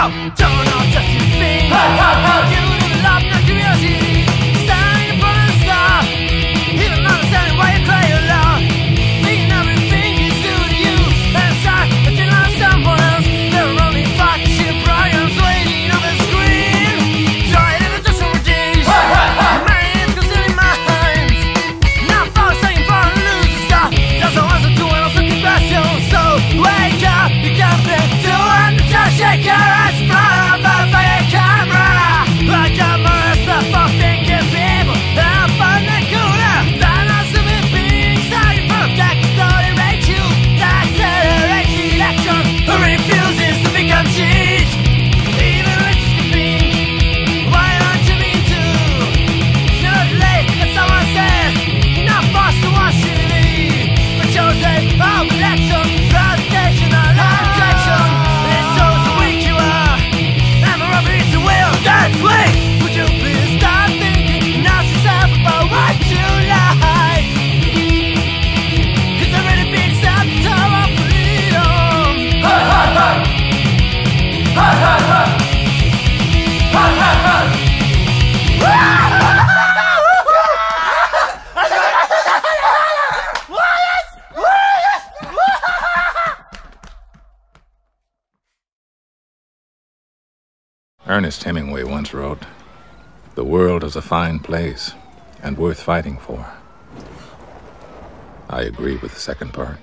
Jump. Ernest Hemingway once wrote, The world is a fine place and worth fighting for. I agree with the second part.